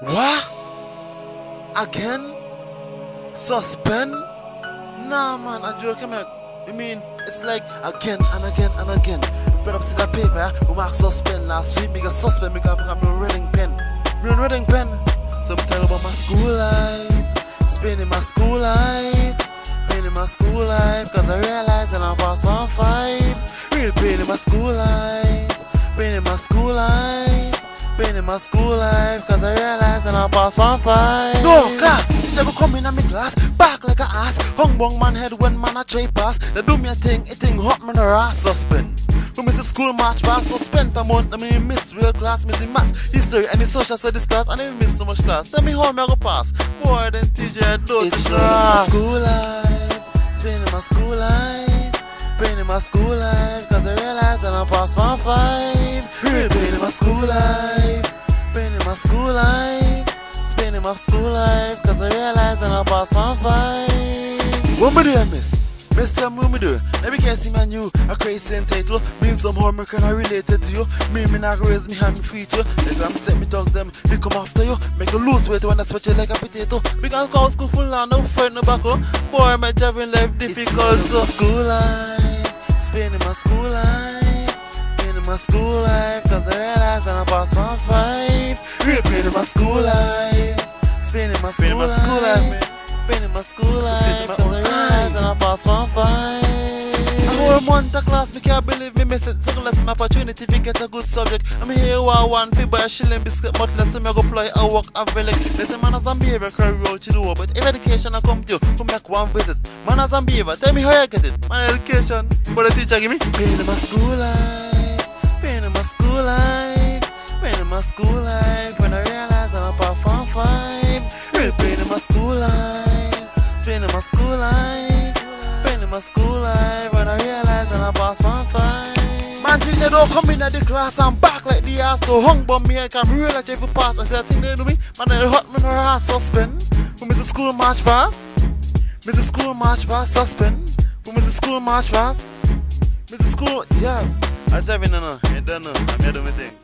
What? Again? Suspend? Nah, man, I joke out. I mean, it's like again and again and again. If you see that paper, we mark suspend last week. Me got suspend, got from my reading pen. Me on reading pen. So I'm telling about my school life. Spending my school life. Pain in my school life. Cause I realize that I'm past one five. Real pain in my school life. Pain in my school life. Pain in my school life, cause I that I'm past one five. No, car, she ever come in at me class, back like a ass. Hung bong man head when man a tray pass. They do me a thing, it thing hot me no ass suspend. We miss the school march pass, suspend for month. I mean, miss real class, miss the maths, history, and the social studies class. I never miss so much class. Tell me how me I go pass. Boy, then TJ, do It's class. school life, spending my school life, in my school life, cause I realize that I'm past one five. In my school life, in my school life, spending my school life, cause I realize that I'm past one five. What do, miss? Mr. Do? Let me guess him and you a crazy title. Mean somehow me can I related to you. Me, me not raise me hand feed you. Like I'm set me dog them, they come after you. Make you lose weight when I sweat you like a potato. Because call school full on no friend no back oh. Boy, my driving life difficult It's so. school life, spending my school life, in my school life, cause I realize that I'm past one five. Real pain in my school life, spending my school in my school life, in my school life, my cause I realize eye. I'm past one five. A whole month of class, me can't believe me miss it. Second lesson opportunity to get a good subject. I'm here while one fee buy a shilling biscuit, but less me go play a work a relic. Listen, man, as I'm behavior carry out to do, but if education I come to you, to make one visit. Man, as I'm behavior, tell me how you get it. Man, education, but the teacher give me. Pain in my school life, pain in my school life, school life, in my school life, in my school life. When I realize that I'm past one five. Man, teacher don't come in at the class and back like the ass to hung bum me. I can real like if you pass and say, I think they do me. Man, they hot me no ass suspend. We miss the school march pass. Miss the school march pass suspend. We miss the school march pass. Miss the school, yeah. I tell you, no, no, I don't know. I'm here doing my thing.